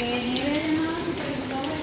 que nieve